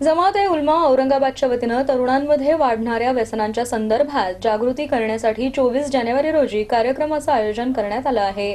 जमात ए उलमा औरंगाबादच्या वतीनं तरुणांमध्ये वाढणाऱ्या व्यसनांच्या संदर्भात जागृती करण्यासाठी चोवीस जानेवारी रोजी कार्यक्रमाचं आयोजन करण्यात आलं आहे.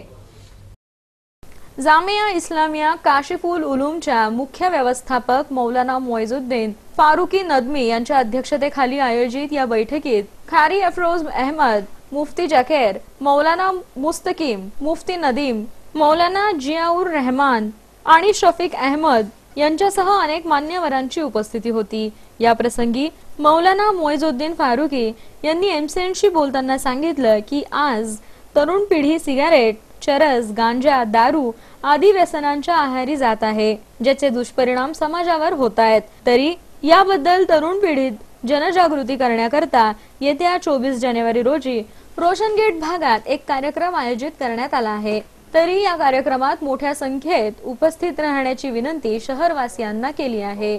जामिया इस्लामिया काशिफुल उलूमच्या मुख्य व्यवस्थापक मौलाना मोइजुद्दीन फारुकी नदमी यांच्या अध्यक्षतेखाली आयोजित या बैठकीत खारी अफरोज अहमद मुफ्ती जकेर मौलाना मुस्तकीम मुफ्ती नदीम मौलाना जियाउर रहमान आणि शफीक अहमद यांच्यासह अनेक मान्यवरांची उपस्थिती होती. या प्रसंगी मौलाना मोयजुद्दीन फारुकी यांनी एमसेंटशी बोलताना सांगितलं की आज तरुण पिढी सिगारेट चरस गांजा दारू आदी व्यसनांच्या आहारी जात आहे ज्याचे दुष्परिणाम समाजावर होत आहेत. तरी याबद्दल तरुण पिढीत जनजागृती करण्याकरता येत्या चोवीस जानेवारी रोजी रोशन गेट भागात एक कार्यक्रम आयोजित करण्यात आला आहे. तरी या कार्यक्रमात मोठ्या संख्येत उपस्थित राहण्याची विनंती शहरवासियांना केली आहे.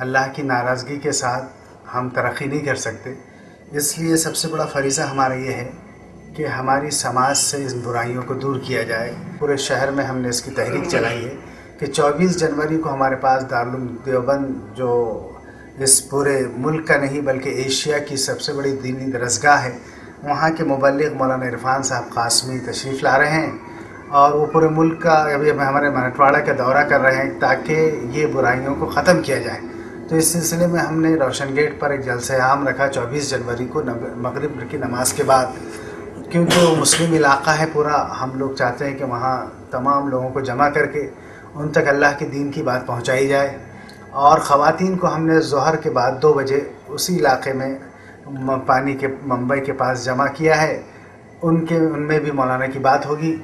अल्लाह की नाराज़गी के साथ हम तरक्की नहीं कर सकते। इसलिए सबसे बड़ा फरीज़ा हमारा ये है कि हमारी समाज से इन बुराइयों को दूर किया जाए। पूरे शहर में हमने इसकी तहरीक चलाई है कि 24 जनवरी को हमारे पास दारुल देवबंद जो इस पूरे मुल्क का नहीं, बल्कि एशिया की सबसे बड़ी दीनी दरसगाह है वहाँ के मुबलिक मौलाना इरफान साहब कासमी तशरीफ़ ला रहे हैं और वो पूरे मुल्क का अभी हमारे मराठवाड़ा का दौरा कर रहे हैं ताकि ये बुराइयों को ख़त्म किया जाए। तो इस सिलसिले में हमने रोशन गेट पर एक जलसे आम रखा 24 जनवरी को मगरब की नमाज़ के बाद। क्योंकि वो मुस्लिम इलाका है पूरा, हम लोग चाहते हैं कि वहाँ तमाम लोगों को जमा करके उन तक अल्लाह के दीन की बात पहुँचाई जाए। और ख़वातीन को हमने जहर के बाद दो बजे उसी इलाके में पानी के, मुंबई के पास जमा किया है, उनके, उनमें भी मौलाना की बात होगी।